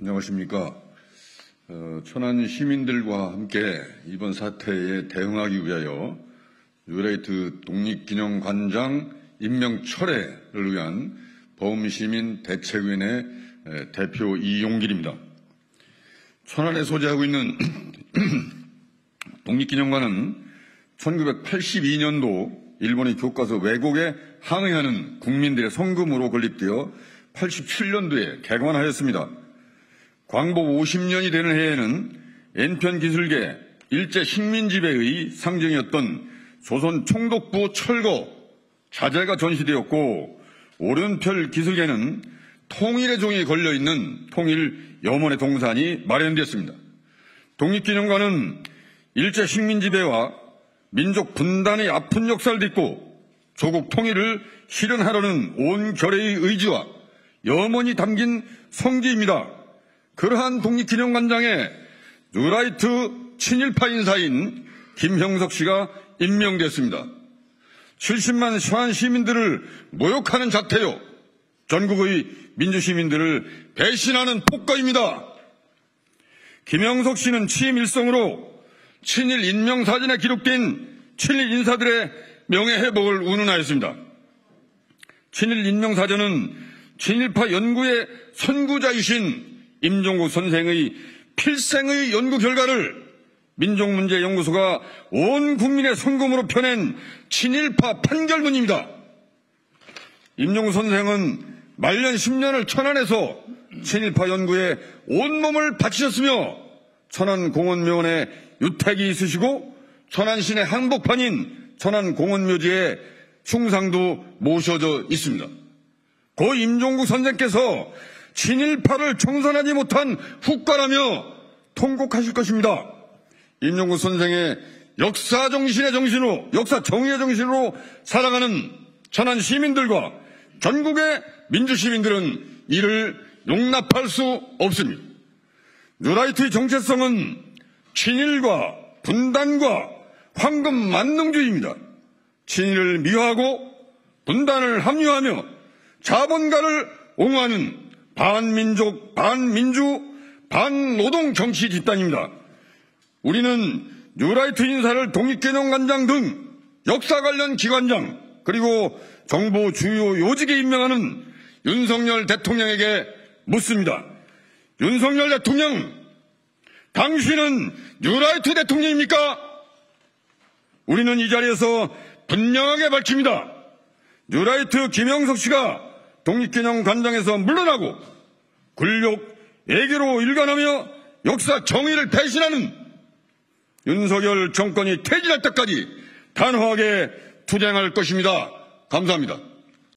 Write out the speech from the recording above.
안녕하십니까. 어, 천안 시민들과 함께 이번 사태에 대응하기 위하여 뉴레이트 독립기념관장 임명 철회를 위한 범시민 대책위원회 에, 대표 이용길입니다. 천안에 소재하고 있는 독립기념관은 1982년도 일본의 교과서 왜곡에 항의하는 국민들의 성금으로 건립되어 87년도에 개관하였습니다. 광복 50년이 되는 해에는 N편 기술계 일제 식민지배의 상징이었던 조선 총독부 철거 자재가 전시되었고 오른편 기술계는 통일의 종이 걸려있는 통일 염원의 동산이 마련되었습니다. 독립기념관은 일제 식민지배와 민족 분단의 아픈 역사를 딛고 조국 통일을 실현하려는 온 결의의 의지와 염원이 담긴 성지입니다. 그러한 독립기념관장에 뉴라이트 친일파 인사인 김형석 씨가 임명됐습니다. 70만 서한 시민들을 모욕하는 자태요. 전국의 민주시민들을 배신하는 폭거입니다. 김영석 씨는 취임 일성으로 친일 인명사진에 기록된 친일 인사들의 명예회복을 운운하였습니다. 친일 인명사전은 친일파 연구의 선구자이신 임종국 선생의 필생의 연구 결과를 민족문제연구소가 온 국민의 성금으로 펴낸 친일파 판결문입니다. 임종국 선생은 말년 10년을 천안에서 친일파 연구에 온몸을 바치셨으며 천안 공원묘원에 유택이 있으시고 천안시내 항복판인 천안 공원묘지에 흉상도 모셔져 있습니다. 고 임종국 선생께서 친일파를 청산하지 못한 후과라며 통곡하실 것입니다. 임종국 선생의 역사 정신의 정신으로, 역사 정의의 정신으로 살아가는 천안 시민들과 전국의 민주 시민들은 이를 용납할 수 없습니다. 뉴라이트의 정체성은 친일과 분단과 황금 만능주의입니다. 친일을 미화하고 분단을 합류하며 자본가를 옹호하는 반민족, 반민주, 반노동 정치 집단입니다. 우리는 뉴라이트 인사를 독립개념관장 등 역사 관련 기관장 그리고 정부 주요 요직에 임명하는 윤석열 대통령에게 묻습니다. 윤석열 대통령, 당신은 뉴라이트 대통령입니까? 우리는 이 자리에서 분명하게 밝힙니다. 뉴라이트 김형석 씨가 독립기념관장에서 물러나고 굴욕 외교로 일관하며 역사 정의를 배신하는 윤석열 정권이 퇴진할 때까지 단호하게 투쟁할 것입니다. 감사합니다.